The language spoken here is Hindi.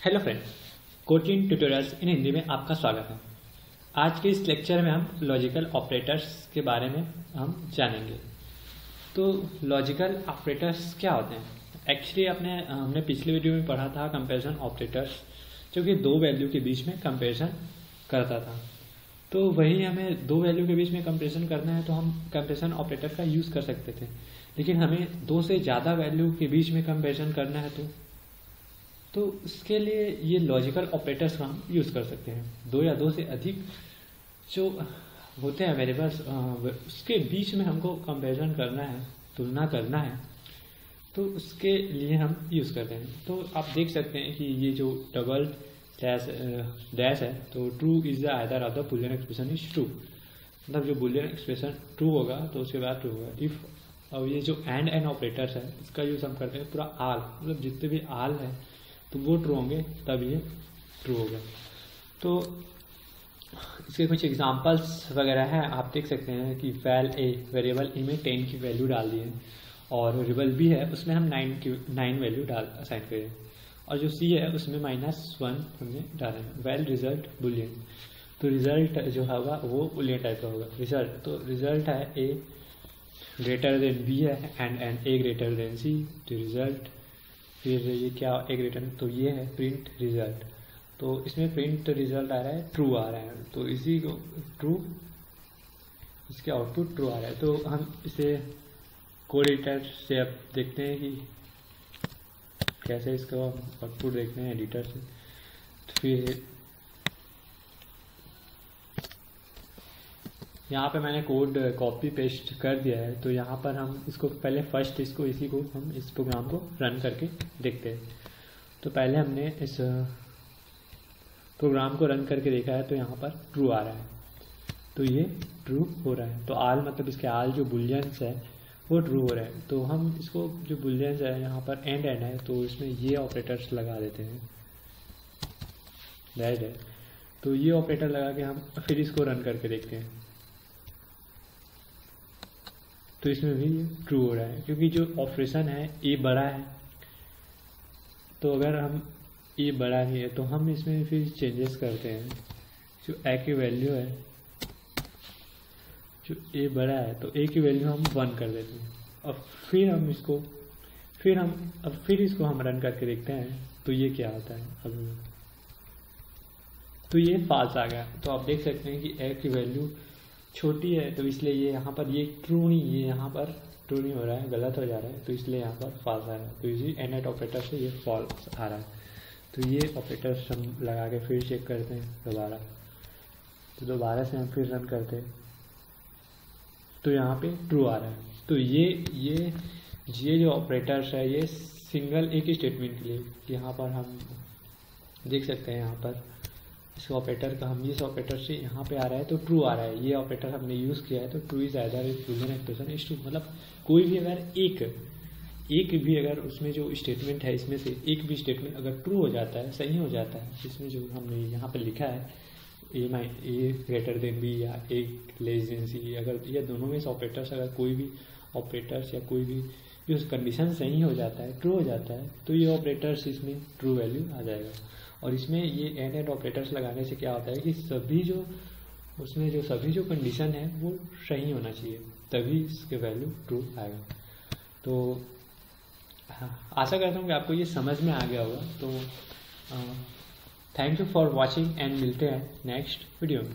Hello friends coaching tutorials in Hindi में आपका स्वागत है। आज के इस लेक्चर में हम लॉजिकल ऑपरेटर्स के बारे में हम जानेंगे। तो लॉजिकल ऑपरेटर्स क्या होते हैं? एक्चुअली अपने हमने पिछले वीडियो में पढ़ा था कंपैरिजन ऑपरेटर्स जो कि दो वैल्यू के बीच में कंपैरिजन करता था। तो वही हमें दो वैल्यू के बीच में कंपेरिजन करना है तो हम कंपेरिजन ऑपरेटर का यूज़ कर सकते थे। लेकिन हमें दो से ज़्यादा वैल्यू के बीच में कंपेरिजन करना है तो तो उसके लिए ये लॉजिकल ऑपरेटर्स का हम यूज़ कर सकते हैं। दो या दो से अधिक जो होते हैं मेरे पास उसके बीच में हमको कंपेरिजन करना है, तुलना करना है तो उसके लिए हम यूज़ करते हैं। तो आप देख सकते हैं कि ये जो डबल डैश डैश है तो true is the either of the boolean expression is true मतलब जो बुलियन एक्सप्रेशन ट्रू होगा तो उसके बाद ट्रू होगा। इफ़ अब ये जो एंड एंड ऑपरेटर्स है, इसका यूज़ हम करते हैं पूरा आल। मतलब जितने भी आल है तो वो ट्रू होंगे, तब ये ट्रू होगा। तो इसके कुछ एग्जांपल्स वगैरह हैं, आप देख सकते हैं कि वैल ए वेरिएबल ए में टेन की वैल्यू डाल दी है और वेरिएबल बी है, उसमें हम नाइन की नाइन वैल्यू डाल असाइन करें। और जो सी है, उसमें माइनस वन हमने डाला वेल रिज़ल्ट बुलियन तो रिज़ल्ट जो होगा, वो बुलियन टाइप का होगा। रिज़ल्ट तो रिज़ल्ट है ए ग्रेटर देन बी है and and a greater than c तो रिज़ल्ट फिर ये क्या एक रिटर्न तो ये है प्रिंट रिज़ल्ट तो इसमें प्रिंट रिज़ल्ट आ रहा है ट्रू आ रहा है. तो इसी को ट्रू इसके आउटपुट ट्रू आ रहा है. तो हम इसे कोड एडिटर से अब देखते हैं कि कैसे इसका आउटपुट देखते हैं एडिटर से. तो फिर यहाँ पे मैंने कोड कॉपी पेस्ट कर दिया है तो यहाँ पर हम इसको पहले फ़र्स्ट इसको, इसी को हम इस प्रोग्राम को रन करके देखते हैं। तो पहले हमने इस प्रोग्राम को रन करके देखा है तो यहाँ पर ट्रू आ रहा है। तो ये ट्रू हो रहा है। तो आल मतलब इसके आल जो बुलियंस है, वो ट्रू हो रहा है। तो हम इसको जो बुलियंस है, यहाँ पर एंड एंड है तो इसमें ये ऑपरेटर्स लगा देते हैं। दैट है। तो ये ऑपरेटर लगा के हम फिर इसको रन करके देखते हैं। तो इसमें भी ट्रू हो रहा है। क्योंकि जो ऑपरेशन है ए बड़ा है तो अगर हम ए बड़ा नहीं है तो हम इसमें फिर चेंजेस करते हैं। जो ए की वैल्यू है, जो ए बड़ा है तो ए की वैल्यू हम वन कर देते हैं। और फिर हम इसको, फिर हम, अब फिर इसको हम रन करके देखते हैं तो ये क्या होता है अब? तो ये फाल्स आ गया। तो आप देख सकते हैं कि ए की वैल्यू छोटी है तो इसलिए ये यहाँ पर ये ट्रू नहीं ये यहाँ पर ट्रू नहीं हो रहा है, गलत हो जा रहा है तो इसलिए यहाँ पर फॉल्स आ रहा है। तो इसी एन ऑपरेटर से ये फॉल्स आ रहा है। तो ये ऑपरेटर हम लगा के फिर चेक करते हैं दोबारा। तो दोबारा से हम फिर रन करते हैं। तो यहाँ पे ट्रू आ रहा है। तो ये ये ये जो ऑपरेटर्स है, ये सिंगल एक ही स्टेटमेंट के लिए यहाँ पर हम देख सकते हैं यहाँ पर इस ऑपरेटर का, हम इस ऑपरेटर से यहाँ पे आ रहा है तो ट्रू आ रहा है। ये ऑपरेटर हमने यूज़ किया है तो true is either is expression is true मतलब कोई भी अगर एक एक भी अगर उसमें जो स्टेटमेंट है, इसमें से एक भी स्टेटमेंट अगर ट्रू हो जाता है, सही हो जाता है इसमें जो हमने यहाँ पर लिखा है a my a greater than b या ए लेस देन सी अगर ये दोनों में ऑपरेटर्स अगर कोई भी ऑपरेटर्स या कोई भी, जो कंडीशन सही हो जाता है ट्रू हो जाता है तो ये ऑपरेटर्स इसमें ट्रू वैल्यू आ जाएगा। और इसमें ये एंड एंड ऑपरेटर्स लगाने से क्या होता है कि सभी जो, उसमें जो सभी जो कंडीशन है, वो सही होना चाहिए। तभी इसके वैल्यू ट्रू आएगा। तो हाँ आशा करता हूँ कि आपको ये समझ में आ गया होगा। तो thank you for watching and मिलते हैं नेक्स्ट वीडियो में।